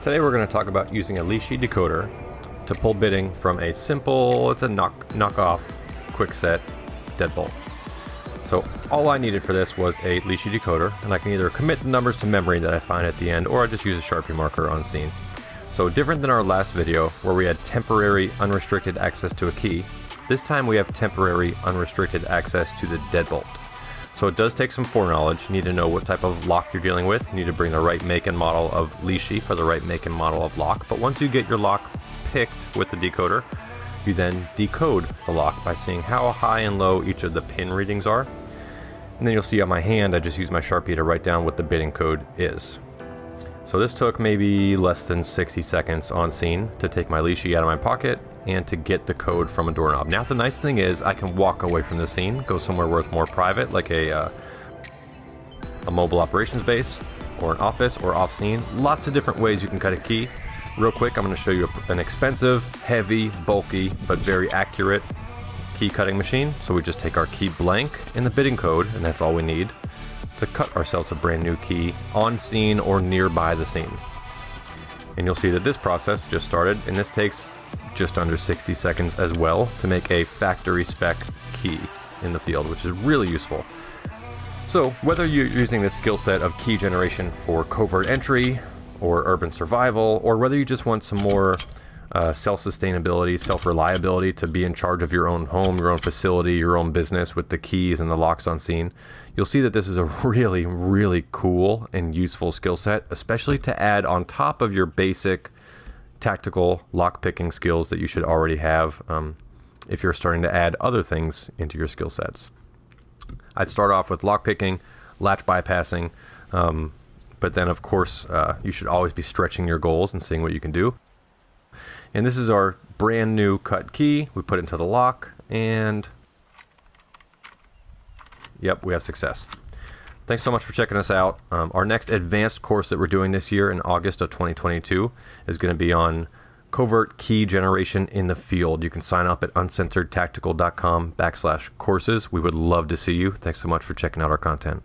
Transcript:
Today we're going to talk about using a Lishi decoder to pull bitting from a simple, it's a knock knockoff Kwikset deadbolt. So all I needed for this was a Lishi decoder, and I can either commit the numbers to memory that I find at the end, or I just use a Sharpie marker on scene. So different than our last video, where we had temporary unrestricted access to a key, this time we have temporary unrestricted access to the deadbolt. So it does take some foreknowledge. You need to know what type of lock you're dealing with. You need to bring the right make and model of Lishi for the right make and model of lock. But once you get your lock picked with the decoder, you then decode the lock by seeing how high and low each of the pin readings are. And then you'll see on my hand, I just use my Sharpie to write down what the bitting code is. So this took maybe less than 60 seconds on scene to take my Lishi out of my pocket and to get the code from a doorknob. Now the nice thing is I can walk away from the scene, go somewhere where it's more private, like a, uh, a mobile operations base, or an office, or off scene. Lots of different ways you can cut a key. Real quick, I'm going to show you an expensive, heavy, bulky, but very accurate key cutting machine. So we just take our key blank in the bitting code, and that's all we need to cut ourselves a brand new key on scene or nearby the scene. And you'll see that this process just started, and this takes just under 60 seconds as well to make a factory spec key in the field, which is really useful. So whether you're using this skill set of key generation for covert entry or urban survival, or whether you just want some more uh, self-sustainability, self-reliability to be in charge of your own home, your own facility, your own business with the keys and the locks on scene, you'll see that this is a really, really cool and useful skill set, especially to add on top of your basic tactical lock picking skills that you should already have um, if you're starting to add other things into your skill sets. I'd start off with lock picking, latch bypassing, um, but then of course uh, you should always be stretching your goals and seeing what you can do. And this is our brand new cut key. We put it into the lock and yep, we have success. Thanks so much for checking us out. Um, our next advanced course that we're doing this year in August of 2022 is going to be on covert key generation in the field. You can sign up at uncensoredtactical.com backslash courses. We would love to see you. Thanks so much for checking out our content.